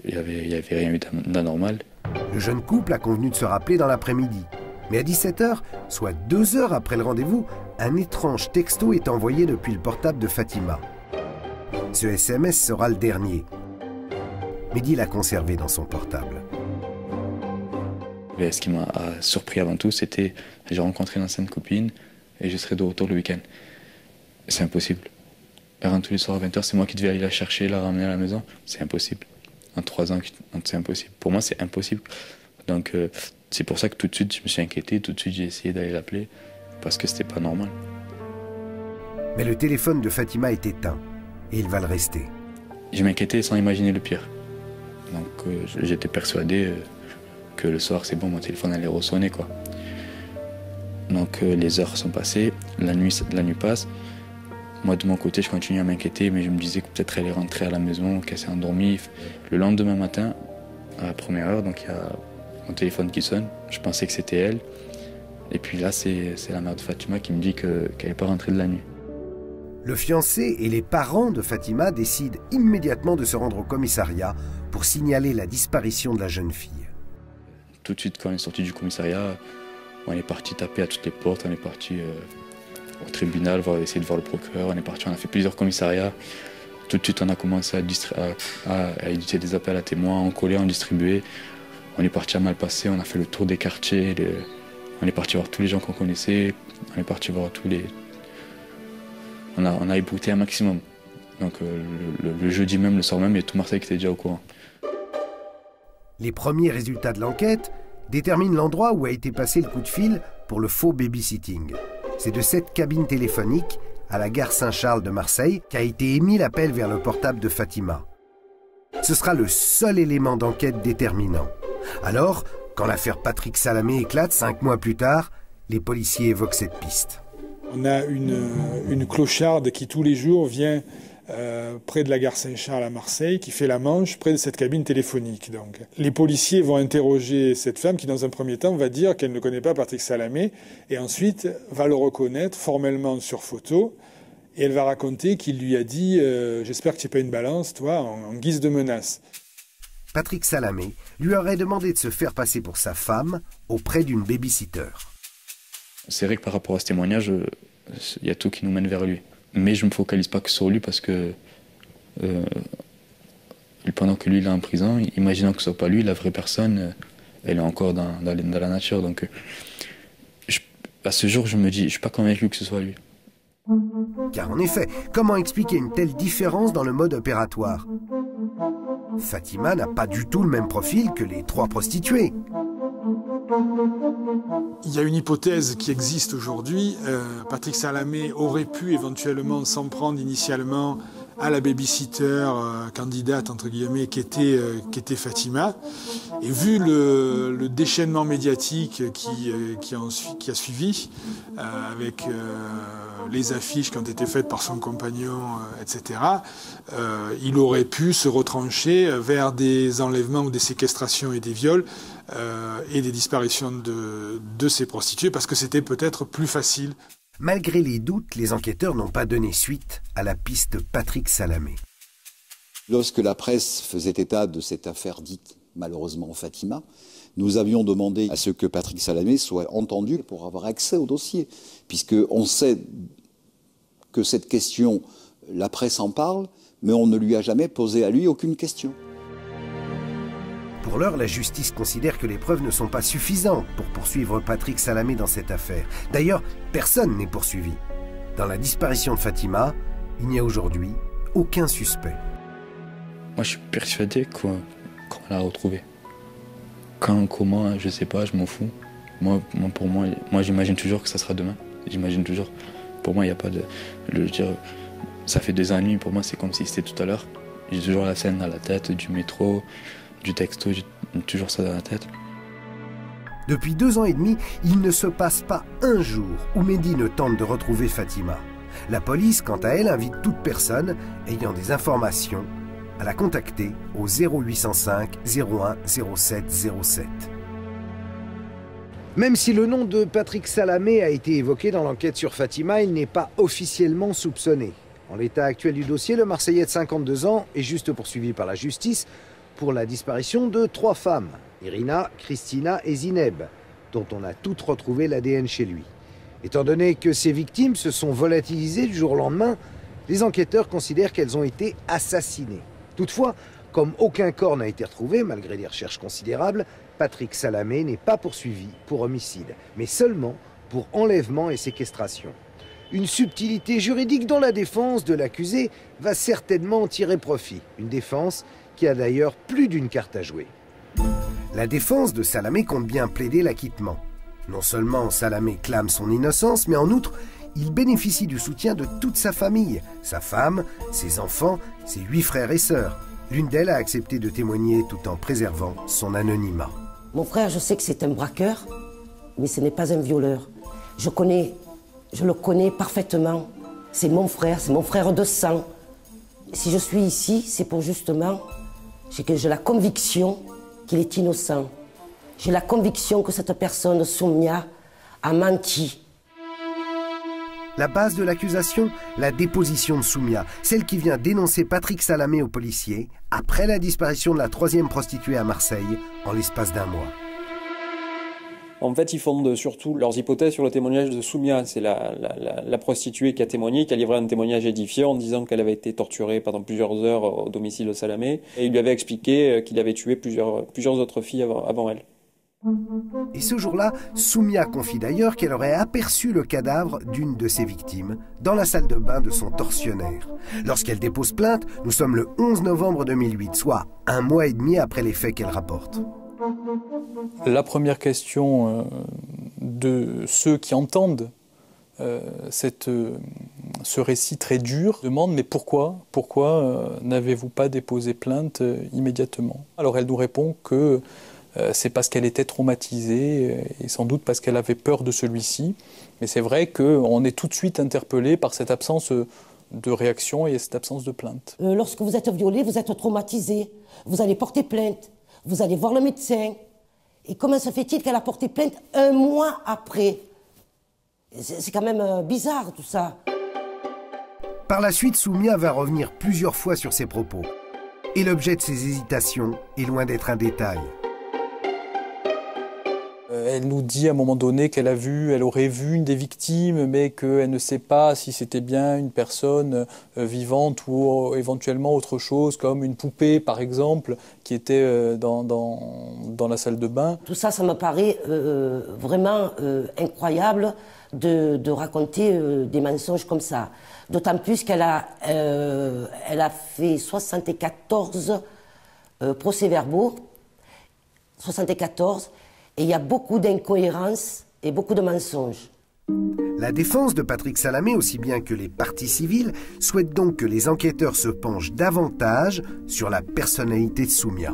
il n'y avait, avait rien eu d'anormal. Le jeune couple a convenu de se rappeler dans l'après-midi. Mais à 17h, soit deux heures après le rendez-vous, un étrange texto est envoyé depuis le portable de Fatima. Ce SMS sera le dernier. Mehdi l'a conservé dans son portable. ce qui m'a surpris avant tout, c'était j'ai rencontré une ancienne copine et je serai de retour le week-end. C'est impossible. Elle rentre tous les soirs à 20h, c'est moi qui devais aller la chercher, la ramener à la maison. C'est impossible. En trois ans, c'est impossible. Pour moi, c'est impossible. Donc, euh, c'est pour ça que tout de suite, je me suis inquiété. Tout de suite, j'ai essayé d'aller l'appeler parce que c'était pas normal. Mais le téléphone de Fatima est éteint et il va le rester. Je m'inquiétais sans imaginer le pire. Donc, euh, j'étais persuadé euh, que le soir, c'est bon, mon téléphone allait ressonner, quoi. Donc, les heures sont passées, la nuit, la nuit passe. Moi, de mon côté, je continuais à m'inquiéter, mais je me disais que peut-être elle est rentrée à la maison, qu'elle s'est endormie. Le lendemain matin, à la première heure, donc il y a mon téléphone qui sonne. Je pensais que c'était elle. Et puis là, c'est la mère de Fatima qui me dit qu'elle n'est pas rentrée de la nuit. Le fiancé et les parents de Fatima décident immédiatement de se rendre au commissariat pour signaler la disparition de la jeune fille. Tout de suite, quand on est sorti du commissariat, on est parti taper à toutes les portes, on est parti euh, au tribunal, voir, essayer de voir le procureur. On est parti, on a fait plusieurs commissariats. Tout de suite, on a commencé à, à, éditer des appels à témoins, en coller, en distribuer. On est parti à Malpassé, on a fait le tour des quartiers. On est parti voir tous les gens qu'on connaissait. On est parti voir tous les. On a, on ébrouté un maximum. Donc euh, le, le, jeudi même, le soir même, il y a tout Marseille qui était déjà au courant. Les premiers résultats de l'enquête déterminent l'endroit où a été passé le coup de fil pour le faux babysitting. C'est de cette cabine téléphonique à la gare Saint-Charles de Marseille qu'a été émis l'appel vers le portable de Fatima. Ce sera le seul élément d'enquête déterminant. Alors, quand l'affaire Patrick Salamé éclate cinq mois plus tard, les policiers évoquent cette piste. On a une, une clocharde qui tous les jours vient euh, près de la gare Saint-Charles à Marseille, qui fait la manche près de cette cabine téléphonique. Donc, les policiers vont interroger cette femme qui, dans un premier temps, va dire qu'elle ne connaît pas Patrick Salamé, et ensuite va le reconnaître formellement sur photo, et elle va raconter qu'il lui a dit euh, J'espère que tu n'es pas une balance, toi, en, guise de menace. Patrick Salamé lui aurait demandé de se faire passer pour sa femme auprès d'une babysitter. C'est vrai que par rapport à ce témoignage, euh, il y a tout qui nous mène vers lui. Mais je ne me focalise pas que sur lui parce que euh, pendant que lui il est en prison, imaginons que ce soit pas lui, la vraie personne, euh, elle est encore dans, dans, la nature. Donc euh, à ce jour, je me dis, je suis pas convaincu que ce soit lui. Car en effet, comment expliquer une telle différence dans le mode opératoire? Fatima n'a pas du tout le même profil que les trois prostituées. Il y a une hypothèse qui existe aujourd'hui. Euh, Patrick Salamé aurait pu éventuellement s'en prendre initialement à la babysitter euh, candidate entre guillemets qui était, euh, Fatima. Et vu le, déchaînement médiatique qui, euh, qui, a, suivi, avec les affiches qui ont été faites par son compagnon, etc., il aurait pu se retrancher vers des enlèvements ou des séquestrations et des viols et des disparitions de, de ces prostituées parce que c'était peut-être plus facile. Malgré les doutes, les enquêteurs n'ont pas donné suite à la piste Patrick Salamé. Lorsque la presse faisait état de cette affaire dite malheureusement Fatima, nous avions demandé à ce que Patrick Salamé soit entendu pour avoir accès au dossier, puisqu'on sait que cette question, la presse en parle, mais on ne lui a jamais posé à lui aucune question. Pour l'heure, la justice considère que les preuves ne sont pas suffisantes pour poursuivre Patrick Salamé dans cette affaire. D'ailleurs, personne n'est poursuivi. Dans la disparition de Fatima, il n'y a aujourd'hui aucun suspect. Moi, je suis persuadé qu'on l'a retrouvé. Quand, comment, je sais pas, je m'en fous. Moi, pour moi, moi j'imagine toujours que ça sera demain. J'imagine toujours. Pour moi, il n'y a pas de. Le dire, ça fait et demi, pour moi, c'est comme si c'était tout à l'heure. J'ai toujours la scène à la tête du métro, du texto, toujours ça dans la tête. Depuis deux ans et demi, il ne se passe pas un jour où Mehdi ne tente de retrouver Fatima. La police, quant à elle, invite toute personne ayant des informations à la contacter au 0805 01 07 07. Même si le nom de Patrick Salamé a été évoqué dans l'enquête sur Fatima, il n'est pas officiellement soupçonné. En l'état actuel du dossier, le Marseillais de 52 ans est juste poursuivi par la justice pour la disparition de trois femmes, Irina, Christina et Zineb, dont on a toutes retrouvé l'ADN chez lui. Étant donné que ces victimes se sont volatilisées du jour au lendemain, les enquêteurs considèrent qu'elles ont été assassinées. Toutefois, comme aucun corps n'a été retrouvé, malgré des recherches considérables, Patrick Salamé n'est pas poursuivi pour homicide, mais seulement pour enlèvement et séquestration. Une subtilité juridique dont la défense de l'accusé va certainement tirer profit. Une défense qui a d'ailleurs plus d'une carte à jouer. La défense de Salamé compte bien plaider l'acquittement. Non seulement Salamé clame son innocence, mais en outre, il bénéficie du soutien de toute sa famille, sa femme, ses enfants, ses huit frères et sœurs. L'une d'elles a accepté de témoigner tout en préservant son anonymat. Mon frère, je sais que c'est un braqueur, mais ce n'est pas un violeur. Je connais, je le connais parfaitement. C'est mon frère, c'est mon frère de sang. Si je suis ici, c'est pour justement j'ai la conviction qu'il est innocent. J'ai la conviction que cette personne, Soumia, a menti. La base de l'accusation, la déposition de Soumia, celle qui vient dénoncer Patrick Salamé aux policiers après la disparition de la troisième prostituée à Marseille en l'espace d'un mois. En fait, ils fondent surtout leurs hypothèses sur le témoignage de Soumia. C'est la, prostituée qui a témoigné, qui a livré un témoignage édifiant en disant qu'elle avait été torturée pendant plusieurs heures au domicile de Salamé. Et il lui avait expliqué euh, qu'il avait tué plusieurs, plusieurs autres filles avant, elle. Et ce jour-là, Soumia confie d'ailleurs qu'elle aurait aperçu le cadavre d'une de ses victimes dans la salle de bain de son tortionnaire. Lorsqu'elle dépose plainte, nous sommes le 11 novembre 2008, soit un mois et demi après les faits qu'elle rapporte. La première question euh, de ceux qui entendent euh, cette, euh, ce récit très dur demande mais pourquoi pourquoi n'avez-vous pas déposé plainte immédiatement? Alors elle nous répond que c'est parce qu'elle était traumatisée et sans doute parce qu'elle avait peur de celui-ci. Mais c'est vrai qu'on est tout de suite interpellé par cette absence de réaction et cette absence de plainte. lorsque vous êtes violé, vous êtes traumatisé. Vous allez porter plainte vous allez voir le médecin. Et comment se fait-il qu'elle a porté plainte un mois après? C'est quand même euh, bizarre tout ça. Par la suite, Soumia va revenir plusieurs fois sur ses propos. Et l'objet de ses hésitations est loin d'être un détail. Euh, elle nous dit à un moment donné qu'elle a vu, elle aurait vu une des victimes, mais qu'elle ne sait pas si c'était bien une personne euh, vivante ou éventuellement autre chose, comme une poupée par exemple, qui était euh, dans, dans, la salle de bain. Tout ça, ça me paraît vraiment incroyable de, de raconter des mensonges comme ça. D'autant plus qu'elle a, elle a fait 74 procès-verbaux. 74 et il y a beaucoup d'incohérences et beaucoup de mensonges. La défense de Patrick Salamé, aussi bien que les partis civils, souhaite donc que les enquêteurs se penchent davantage sur la personnalité de Soumia.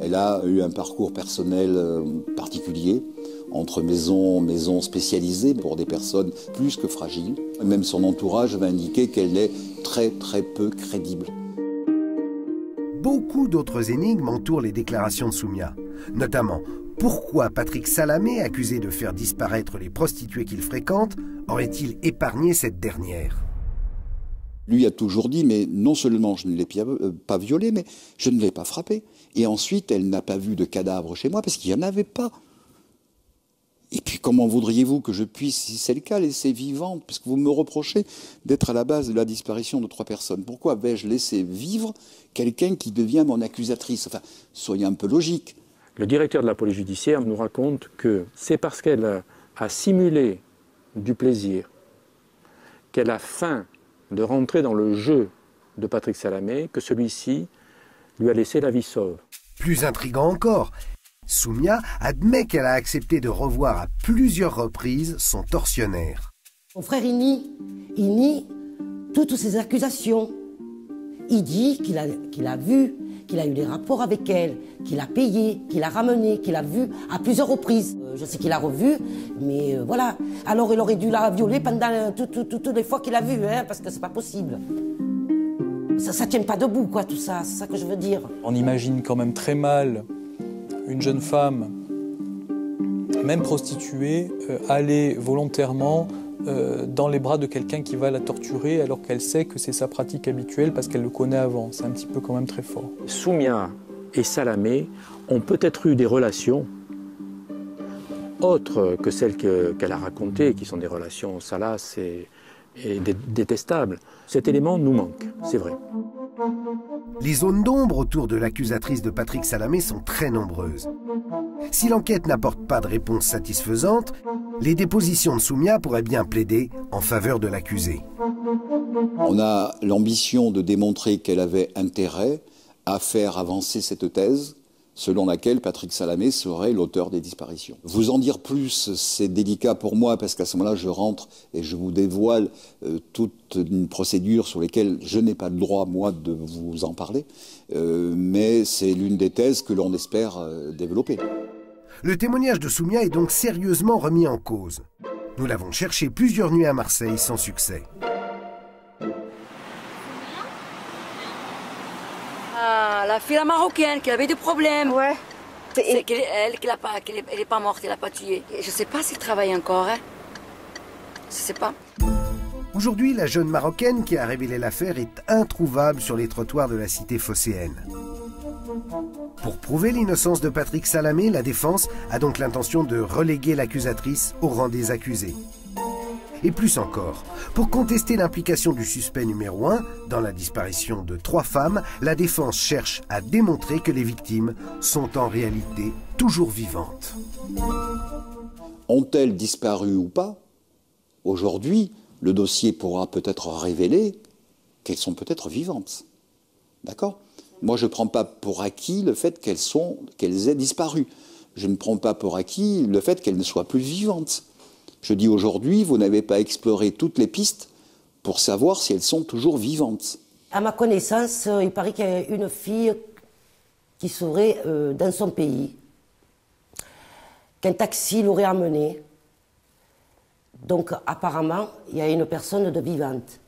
Elle a eu un parcours personnel euh, particulier entre maisons, maisons spécialisées pour des personnes plus que fragiles. Même son entourage va indiquer qu'elle est très très peu crédible. Beaucoup d'autres énigmes entourent les déclarations de Soumia, notamment pourquoi Patrick Salamé, accusé de faire disparaître les prostituées qu'il fréquente, aurait-il épargné cette dernière? Lui a toujours dit, mais non seulement je ne l'ai euh, pas violée, mais je ne l'ai pas frappée. Et ensuite, elle n'a pas vu de cadavre chez moi parce qu'il n'y en avait pas. Et puis comment voudriez-vous que je puisse, si c'est le cas, laisser vivante, puisque vous me reprochez d'être à la base de la disparition de trois personnes Pourquoi vais-je laisser vivre quelqu'un qui devient mon accusatrice? Enfin, soyez un peu logique. Le directeur de la police judiciaire nous raconte que c'est parce qu'elle a simulé du plaisir, qu'elle a faim de rentrer dans le jeu de Patrick Salamé, que celui-ci lui a laissé la vie sauve. Plus intrigant encore, Soumia admet qu'elle a accepté de revoir à plusieurs reprises son tortionnaire. Mon frère, il nie, il nie toutes ces accusations. Il dit qu'il a, qu'il a vu, qu'il a eu des rapports avec elle, qu'il a payé, qu'il a ramené, qu'il a vu à plusieurs reprises. Euh, je sais qu'il a revu, mais euh, voilà. Alors il aurait dû la violer pendant toutes les fois qu'il a vu, hein, parce que c'est pas possible. Ça, ça tient pas debout, quoi, tout ça. C'est ça que je veux dire. On imagine quand même très mal une jeune femme, même prostituée, euh, aller volontairement euh, dans les bras de quelqu'un qui va la torturer alors qu'elle sait que c'est sa pratique habituelle parce qu'elle le connaît avant. C'est un petit peu quand même très fort. Soumia et Salamé ont peut-être eu des relations autres que celles qu'elle a racontées, qui sont des relations salaces et, et détestables. Cet élément nous manque, c'est vrai. Les zones d'ombre autour de l'accusatrice de Patrick Salamé sont très nombreuses. Si l'enquête n'apporte pas de réponse satisfaisante, les dépositions de Soumia pourraient bien plaider en faveur de l'accusé. On a l'ambition de démontrer qu'elle avait intérêt à faire avancer cette thèse selon laquelle Patrick Salamé serait l'auteur des disparitions. Vous en dire plus, c'est délicat pour moi parce qu'à ce moment-là, je rentre et je vous dévoile euh, toute une procédure sur laquelle je n'ai pas le droit, moi, de vous en parler. Euh, mais c'est l'une des thèses que l'on espère euh, développer. Le témoignage de Soumia est donc sérieusement remis en cause. Nous l'avons cherché plusieurs nuits à Marseille sans succès. La fille marocaine qui avait des problèmes. Ouais. C'est qu'elle elle, qu'elle pas, elle est pas morte, elle n'a pas tué. Je ne sais pas s'il travaille encore. Hein. Je ne sais pas. Aujourd'hui, la jeune Marocaine qui a révélé l'affaire est introuvable sur les trottoirs de la cité phocéenne. Pour prouver l'innocence de Patrick Salamé, la défense a donc l'intention de reléguer l'accusatrice au rang des accusés. Et plus encore, pour contester l'implication du suspect numéro 1 dans la disparition de trois femmes, la défense cherche à démontrer que les victimes sont en réalité toujours vivantes. Ont-elles disparu ou pas? Aujourd'hui, le dossier pourra peut-être révéler qu'elles sont peut-être vivantes. D'accord? Moi, je ne prends pas pour acquis le fait qu'elles qu'elles aient disparu. Je ne prends pas pour acquis le fait qu'elles ne soient plus vivantes. Je dis aujourd'hui, vous n'avez pas exploré toutes les pistes pour savoir si elles sont toujours vivantes. À ma connaissance, euh, il paraît qu'il y a une fille qui serait euh, dans son pays, qu'un taxi l'aurait amenée. Donc apparemment, il y a une personne de vivante.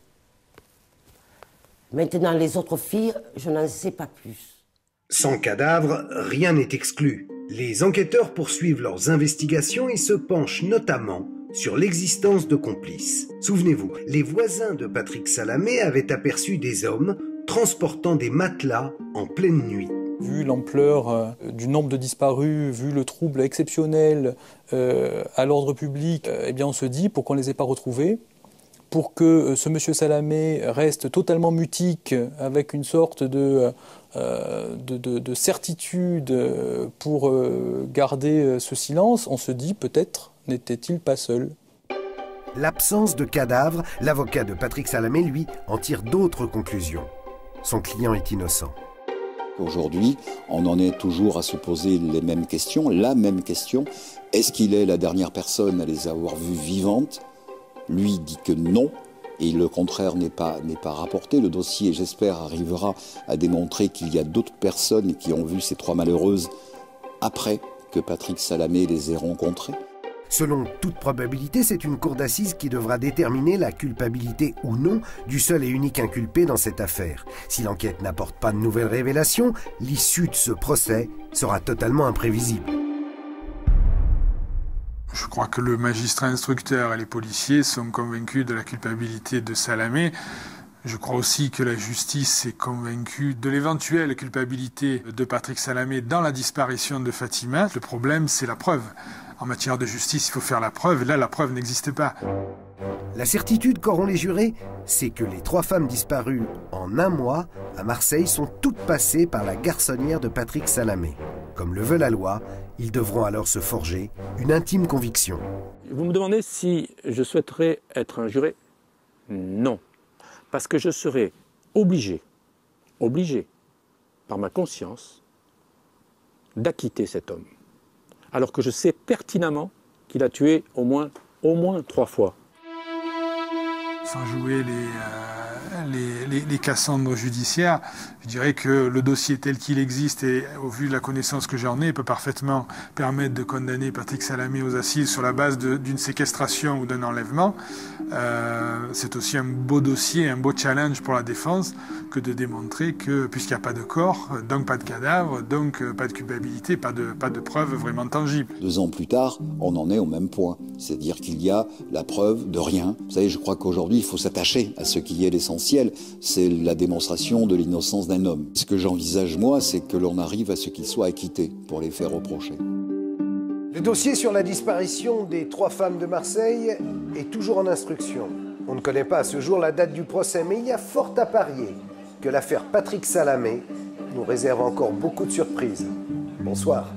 Maintenant, les autres filles, je n'en sais pas plus. Sans cadavre, rien n'est exclu. Les enquêteurs poursuivent leurs investigations et se penchent notamment sur l'existence de complices. Souvenez-vous, les voisins de Patrick Salamé avaient aperçu des hommes transportant des matelas en pleine nuit. Vu l'ampleur euh, du nombre de disparus, vu le trouble exceptionnel euh, à l'ordre public, euh, eh bien on se dit pourquoi on ne les ait pas retrouvés pour que ce monsieur Salamé reste totalement mutique avec une sorte de, de certitude pour garder ce silence, on se dit peut-être n'était-il pas seul L'absence de cadavre, l'avocat de Patrick Salamé, lui, en tire d'autres conclusions. Son client est innocent. Aujourd'hui, on en est toujours à se poser les mêmes questions, la même question. Est-ce qu'il est la dernière personne à les avoir vues vivantes? Lui dit que non, et le contraire n'est pas, pas rapporté. Le dossier, j'espère, arrivera à démontrer qu'il y a d'autres personnes qui ont vu ces trois malheureuses après que Patrick Salamé les ait rencontrées. Selon toute probabilité, c'est une cour d'assises qui devra déterminer la culpabilité ou non du seul et unique inculpé dans cette affaire. Si l'enquête n'apporte pas de nouvelles révélations, l'issue de ce procès sera totalement imprévisible. Je crois que le magistrat instructeur et les policiers sont convaincus de la culpabilité de Salamé. Je crois aussi que la justice est convaincue de l'éventuelle culpabilité de Patrick Salamé dans la disparition de Fatima. Le problème, c'est la preuve. En matière de justice, il faut faire la preuve. Là, la preuve n'existe pas. La certitude qu'auront les jurés, c'est que les trois femmes disparues en un mois à Marseille sont toutes passées par la garçonnière de Patrick Salamé. Comme le veut la loi, ils devront alors se forger une intime conviction. Vous me demandez si je souhaiterais être un juré? Non. Parce que je serais obligé, obligé, par ma conscience, d'acquitter cet homme. Alors que je sais pertinemment qu'il a tué au moins, au moins trois fois. Sans jouer les, euh, les, les, Cassandres judiciaires, je dirais que le dossier tel qu'il existe et au vu de la connaissance que j'en ai peut parfaitement permettre de condamner Patrick Salamé aux assises sur la base d'une séquestration ou d'un enlèvement. Euh, c'est aussi un beau dossier, un beau challenge pour la défense que de démontrer que puisqu'il n'y a pas de corps, donc pas de cadavre, donc euh, pas de culpabilité, pas de, pas preuve vraiment tangible. Deux ans plus tard, on en est au même point. C'est-à-dire qu'il y a la preuve de rien. Vous savez, je crois qu'aujourd'hui, il faut s'attacher à ce qui est l'essentiel, c'est la démonstration de l'innocence d'un homme. Ce que j'envisage, moi, c'est que l'on arrive à ce qu'il soit acquitté pour les faire reprocher. Le dossier sur la disparition des trois femmes de Marseille est toujours en instruction. On ne connaît pas à ce jour la date du procès, mais il y a fort à parier que l'affaire Patrick Salamé nous réserve encore beaucoup de surprises. Bonsoir.